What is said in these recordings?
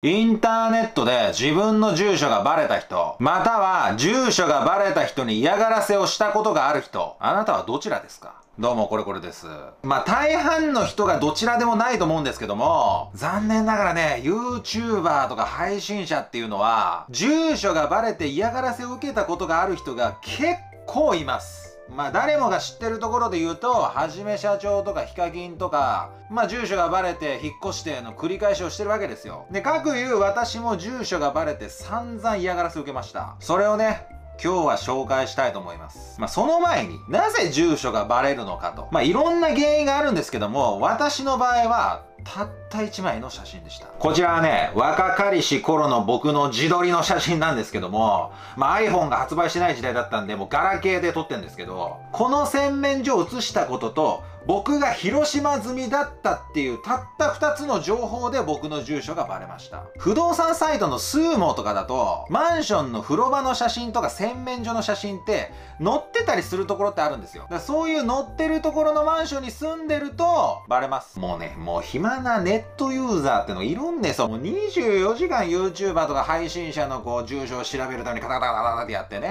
インターネットで自分の住所がバレた人、または住所がバレた人に嫌がらせをしたことがある人、あなたはどちらですか？どうも、これこれです。まあ、大半の人がどちらでもないと思うんですけども、残念ながらね、YouTuber とか配信者っていうのは、住所がバレて嫌がらせを受けたことがある人が結構います。まあ誰もが知ってるところで言うと、はじめ社長とかヒカキンとか、まあ住所がバレて引っ越しての繰り返しをしてるわけですよ。で、各言う私も住所がバレて散々嫌がらせを受けました。それをね、今日は紹介したいと思います。まあ、その前になぜ住所がバレるのかと。まあ、いろんな原因があるんですけども、私の場合は、たった1枚の写真でした。こちらはね、若かりし頃の僕の自撮りの写真なんですけども、まあ、iPhone が発売してない時代だったんで、もうガラケーで撮ってるんですけど、この洗面所を写したことと、僕が広島済みだったっていうたった2つの情報で僕の住所がバレました。不動産サイトのスーモとかだと、マンションの風呂場の写真とか洗面所の写真って載ってたりするところってあるんですよ。だからそういう載ってるところのマンションに住んでるとバレます。もうね、もう暇なネットユーザーってのいるんですよ。もう24時間 YouTuber とか配信者のこう住所を調べるためにカタカタカタカタってやってね。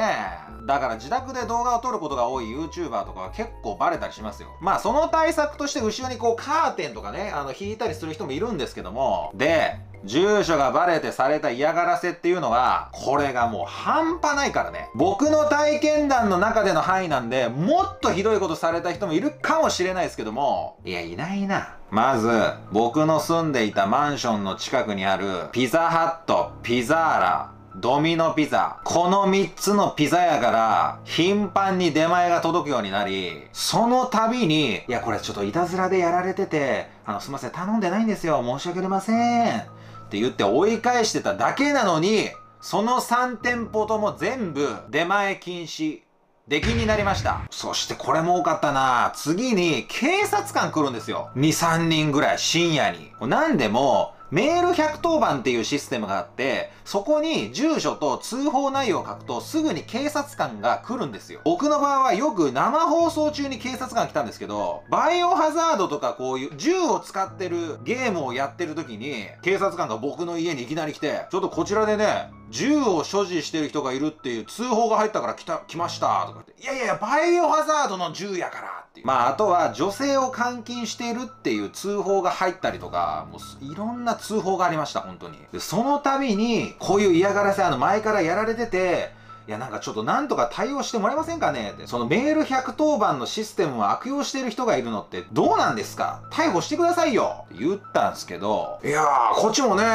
だから自宅で動画を撮ることが多い YouTuber とかは結構バレたりしますよ。まあその対策として後ろにこうカーテンとかね、あの引いたりする人もいるんですけども、で、住所がバレてされた嫌がらせっていうのは、これがもう半端ないからね。僕の体験談の中での範囲なんで、もっとひどいことされた人もいるかもしれないですけども、いや、いないな。まず、僕の住んでいたマンションの近くにある、ピザハット、ピザーラ、ドミノピザ。この3つのピザ屋から頻繁に出前が届くようになり、その度に、いや、これちょっといたずらでやられてて、あの、すいません、頼んでないんですよ。申し訳ありません。って言って追い返してただけなのに、その3店舗とも全部出前禁止。出禁になりました。そしてこれも多かったな次に警察官来るんですよ。2、3人ぐらい深夜に。なんでも、メール110番っていうシステムがあって、そこに住所と通報内容を書くとすぐに警察官が来るんですよ。僕の場合はよく生放送中に警察官来たんですけど、バイオハザードとかこういう銃を使ってるゲームをやってる時に、警察官が僕の家にいきなり来て、ちょっとこちらでね、銃を所持してる人がいるっていう通報が入ったから来た、来ましたとかって、いやいやいや、バイオハザードの銃やからっていう。まあ、あとは女性を監禁しているっていう通報が入ったりとか、もういろんな通報がありました、本当に。で、その度に、こういう嫌がらせ、あの前からやられてて、いや、なんかちょっとなんとか対応してもらえませんかね？って。そのメール110番のシステムを悪用してる人がいるのってどうなんですか？逮捕してくださいよって言ったんですけど、いやー、こっちもね、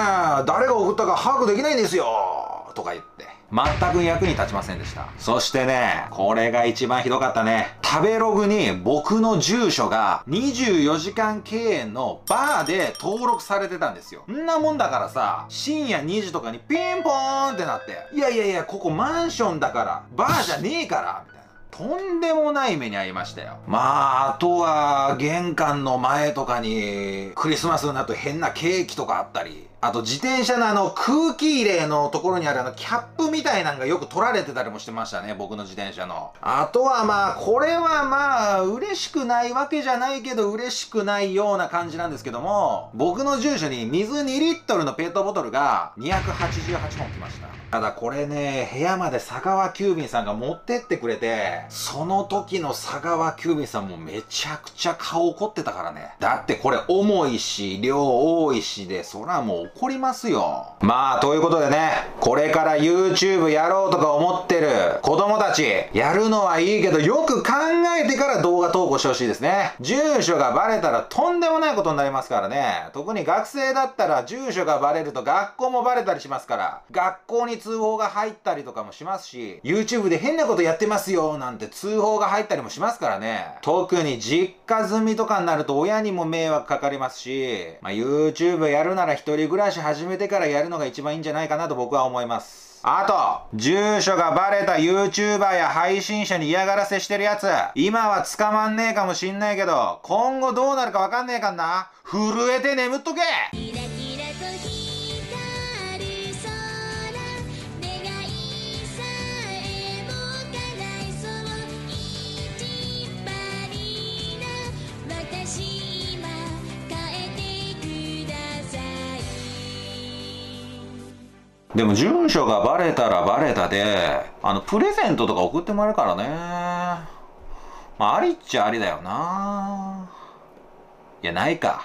誰が送ったか把握できないんですよとか言って。全く役に立ちませんでした。そしてね、これが一番ひどかったね。食べログに僕の住所が24時間経営のバーで登録されてたんですよ。んなもんだからさ、深夜2時とかにピンポーンってなって、いやいやいや、ここマンションだから、バーじゃねえから、とんでもない目に遭いましたよ。まあ、あとは、玄関の前とかに、クリスマスになると変なケーキとかあったり、あと自転車のあの空気入れのところにあるあのキャップみたいなのがよく取られてたりもしてましたね、僕の自転車の。あとはまあ、これはまあ、嬉しくないわけじゃないけど嬉しくないような感じなんですけども、僕の住所に水2リットルのペットボトルが288本来ました。ただこれね、部屋まで佐川急便さんが持ってってくれて、その時の佐川急便さんもめちゃくちゃ顔怒ってたからね。だってこれ重いし、量多いしで、そらもう怒りますよ。まあ、ということでね、これから YouTube やろうとか思ってる子供たち、やるのはいいけど、よく考えてから動画投稿してほしいですね。住所がバレたらとんでもないことになりますからね。特に学生だったら住所がバレると学校もバレたりしますから、学校に通報が入ったりとかもしますし、YouTube で変なことやってますよなんんて通報が入ったりもしますからね。特に実家住みとかになると親にも迷惑かかりますし、まあ、YouTube やるなら一人暮らし始めてからやるのが一番いいんじゃないかなと僕は思います。あと、住所がバレた YouTuber や配信者に嫌がらせしてるやつ、今は捕まんねえかもしんないけど、今後どうなるかわかんねえかんな。震えて眠っとけでも住所がバレたらバレたで、あの、プレゼントとか送ってもらえるからね。まあ、ありっちゃありだよな。いや、ないか。